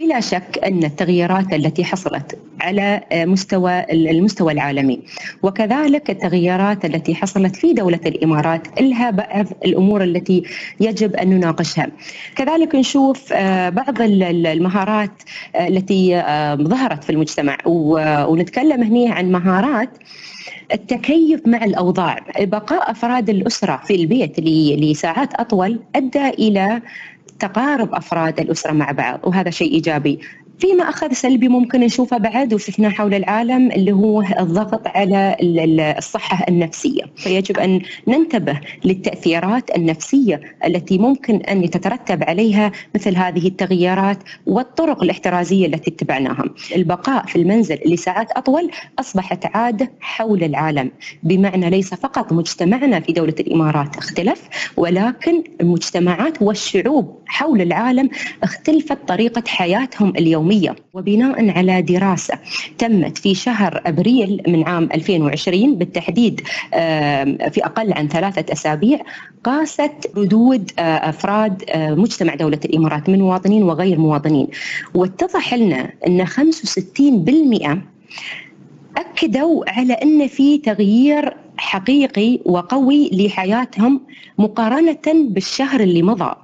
بلا شك أن التغييرات التي حصلت على مستوى المستوى العالمي وكذلك التغييرات التي حصلت في دولة الإمارات لها بعض الأمور التي يجب أن نناقشها. كذلك نشوف آه، بعض المهارات التي آه، ظهرت في المجتمع ونتكلم هنا عن مهارات التكيف مع الأوضاع، بقاء أفراد الأسرة في البيت لساعات أطول أدى إلى تقارب أفراد الأسرة مع بعض وهذا شيء إيجابي. فيما أخذ سلبي ممكن نشوفه بعد وشفناه حول العالم اللي هو الضغط على الصحة النفسية، فيجب أن ننتبه للتأثيرات النفسية التي ممكن أن يتترتب عليها مثل هذه التغييرات والطرق الاحترازية التي اتبعناها. البقاء في المنزل لساعات أطول أصبحت عادة حول العالم، بمعنى ليس فقط مجتمعنا في دولة الإمارات اختلف ولكن المجتمعات والشعوب حول العالم اختلفت طريقة حياتهم اليومية. اليومية وبناء على دراسة تمت في شهر أبريل من عام 2020 بالتحديد في أقل عن ثلاثة أسابيع قاست ردود أفراد مجتمع دولة الإمارات من مواطنين وغير مواطنين. واتضح لنا أن 65% أكدوا على أن في تغيير حقيقي وقوي لحياتهم مقارنة بالشهر اللي مضى.